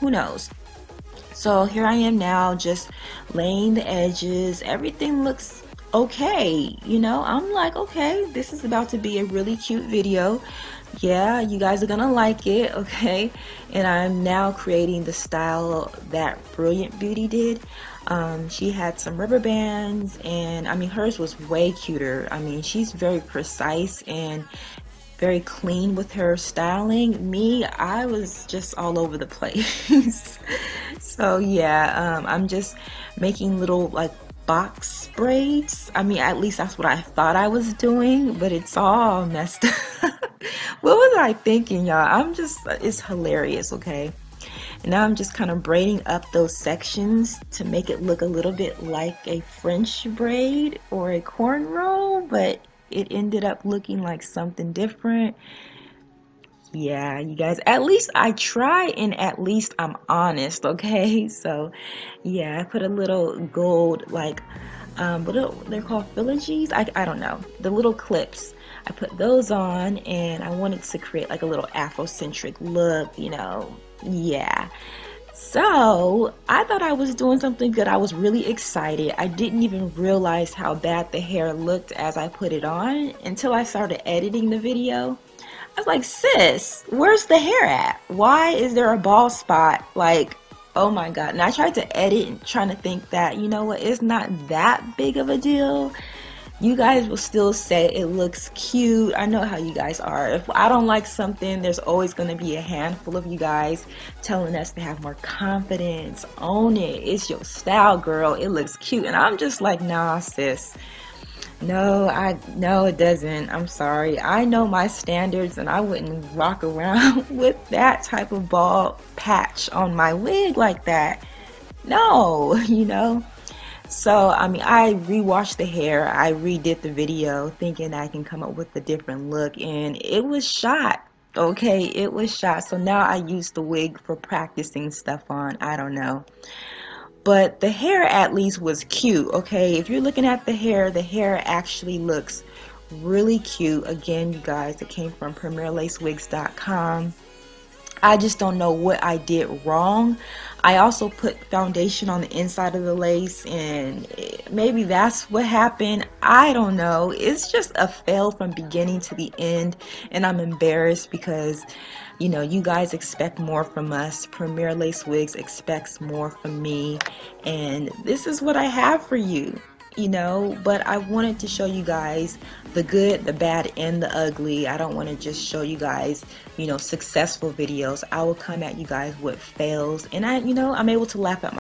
who knows? So here I am now just laying the edges. Everything looks okay you know? I'm like okay this is about to be a really cute video. Yeah you guys are gonna like it okay? And I'm now creating the style that Brilliant Beauty did. Um, she had some rubber bands and I mean hers was way cuter. I mean she's very precise and very clean with her styling me I was just all over the place so yeah um, I'm just making little like box braids I mean at least that's what I thought I was doing but it's all messed up what was I thinking, y'all? I'm just, it's hilarious, okay? And now I'm just kind of braiding up those sections to make it look a little bit like a French braid or a cornrow, but it ended up looking like something different. Yeah, you guys, at least I try and at least I'm honest, okay? So, yeah, I put a little gold, like, um, what are, they're called filigree? I, I don't know. The little clips I put those on and I wanted to create like a little Afrocentric look, you know, yeah. So I thought I was doing something good. I was really excited. I didn't even realize how bad the hair looked as I put it on until I started editing the video. I was like, sis, where's the hair at? Why is there a bald spot? Like, oh my God. And I tried to edit and trying to think that, you know what, it's not that big of a deal you guys will still say it looks cute. I know how you guys are. If I don't like something, there's always going to be a handful of you guys telling us to have more confidence. Own it. It's your style, girl. It looks cute. And I'm just like, nah, sis. No, I no it doesn't. I'm sorry. I know my standards and I wouldn't rock around with that type of ball patch on my wig like that. No, you know. So, I mean, I rewashed the hair. I redid the video thinking I can come up with a different look and it was shot. Okay, it was shot. So now I use the wig for practicing stuff on. I don't know. But the hair at least was cute. Okay, if you're looking at the hair, the hair actually looks really cute. Again, you guys, it came from PremierLaceWigs.com. I just don't know what I did wrong. I also put foundation on the inside of the lace and maybe that's what happened. I don't know. It's just a fail from beginning to the end and I'm embarrassed because you know, you guys expect more from us. Premier Lace Wigs expects more from me and this is what I have for you you know but I wanted to show you guys the good the bad and the ugly. I don't want to just show you guys you know successful videos. I will come at you guys with fails and I you know I'm able to laugh at